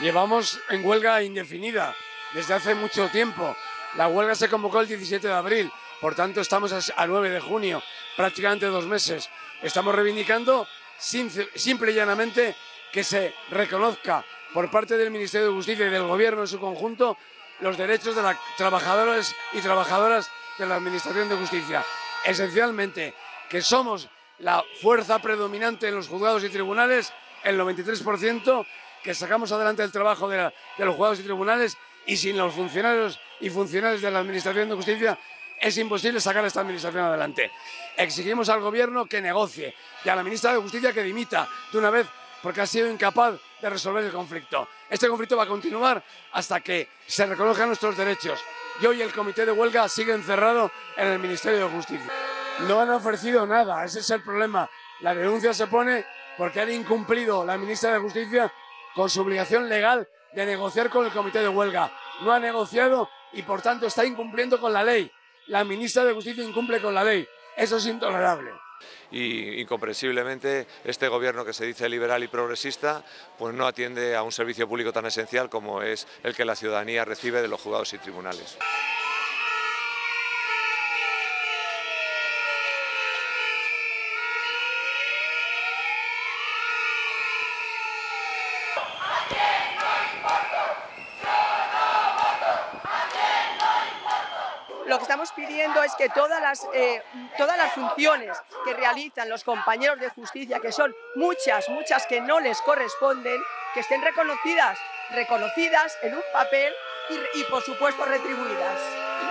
Llevamos en huelga indefinida desde hace mucho tiempo. La huelga se convocó el 17 de abril, por tanto estamos a 9 de junio, prácticamente dos meses. Estamos reivindicando simple y llanamente que se reconozca por parte del Ministerio de Justicia y del Gobierno en su conjunto los derechos de las trabajadoras y trabajadoras de la Administración de Justicia. Esencialmente, que somos la fuerza predominante en los juzgados y tribunales, el 93%, que sacamos adelante el trabajo de, los juzgados y tribunales y sin los funcionarios y funcionarios de la Administración de Justicia es imposible sacar esta administración adelante. Exigimos al Gobierno que negocie y a la ministra de Justicia que dimita de una vez porque ha sido incapaz de resolver el conflicto. Este conflicto va a continuar hasta que se reconozcan nuestros derechos. Y hoy el comité de huelga sigue encerrado en el Ministerio de Justicia. No han ofrecido nada, ese es el problema. La denuncia se pone porque han incumplido la ministra de Justicia con su obligación legal de negociar con el comité de huelga. No ha negociado y por tanto está incumpliendo con la ley. La ministra de Justicia incumple con la ley. Eso es intolerable y incomprensiblemente este gobierno que se dice liberal y progresista pues no atiende a un servicio público tan esencial como es el que la ciudadanía recibe de los juzgados y tribunales. Lo que estamos pidiendo es que todas las, eh, todas las funciones que realizan los compañeros de justicia, que son muchas, muchas que no les corresponden, que estén reconocidas, reconocidas en un papel y por supuesto retribuidas.